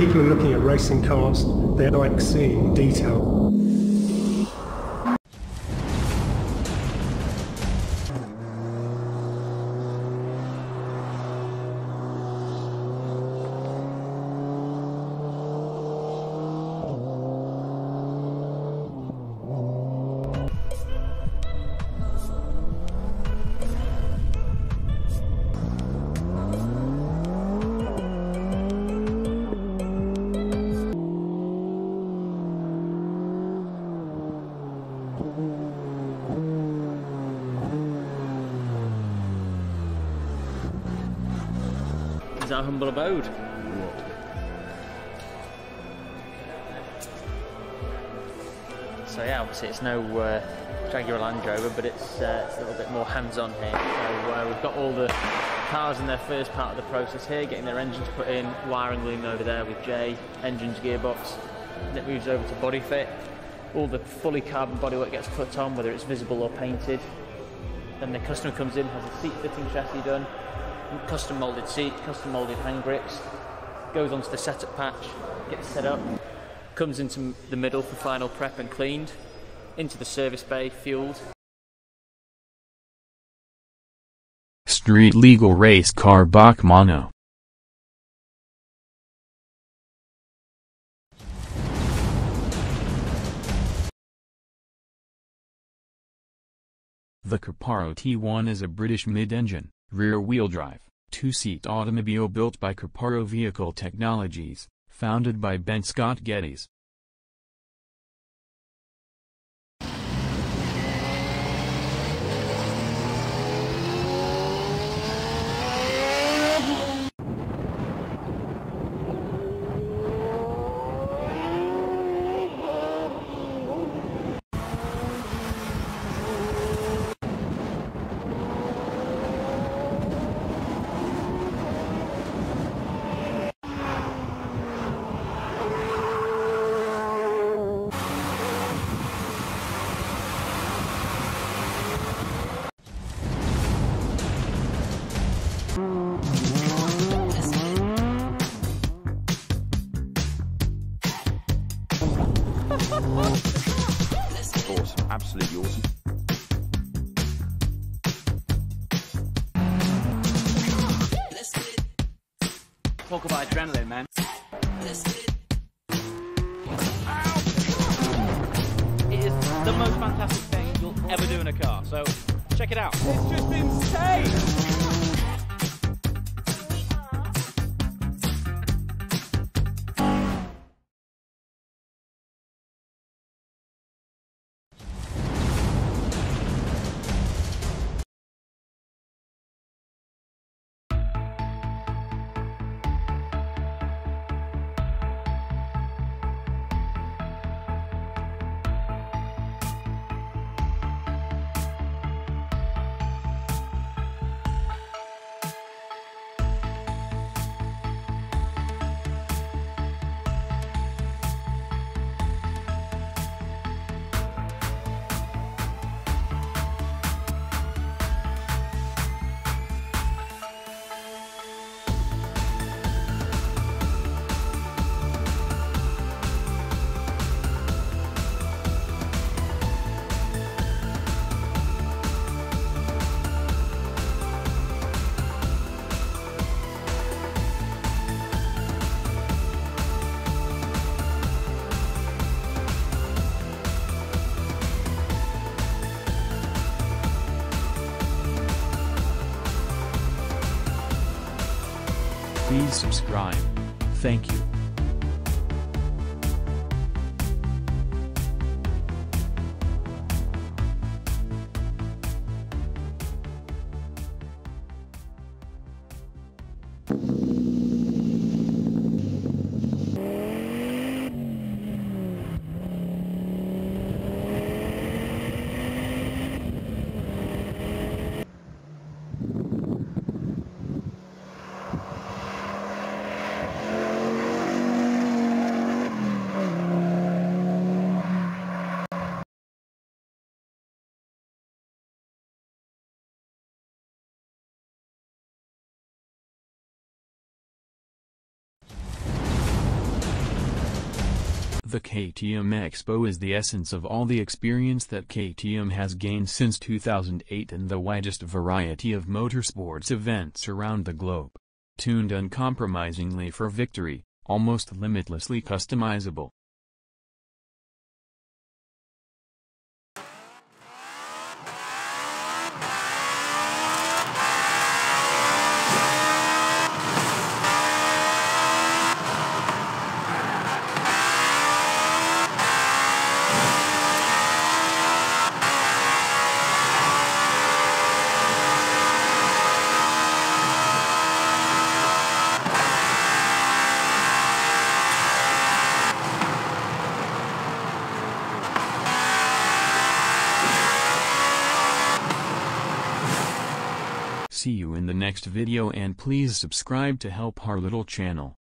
people are looking at racing cars, they like seeing detail. Our humble abode? So yeah, obviously it's no uh, Jaguar Land Rover, but it's, uh, it's a little bit more hands-on here. So uh, we've got all the cars in their first part of the process here, getting their engines put in, wiring loom over there with Jay, engines, gearbox. Then it moves over to body fit. All the fully carbon bodywork gets put on, whether it's visible or painted. Then the customer comes in, has a seat fitting chassis done, custom moulded seat, custom moulded hand grips, goes onto the setup patch, gets set up, comes into the middle for final prep and cleaned, into the service bay, fueled. Street legal race car BAC Mono. The Caparo T1 is a British mid-engine, rear-wheel drive, two-seat automobile built by Caparo Vehicle Technologies, founded by Ben Scott Geddes. Awesome, absolutely awesome. Talk about adrenaline, man. It is the most fantastic thing you'll ever do in a car. So check it out. It's just insane. Please subscribe. Thank you. you The KTM X-Bow is the essence of all the experience that KTM has gained since 2008 and the widest variety of motorsports events around the globe. Tuned uncompromisingly for victory, almost limitlessly customizable. See you in the next video and please subscribe to help our little channel.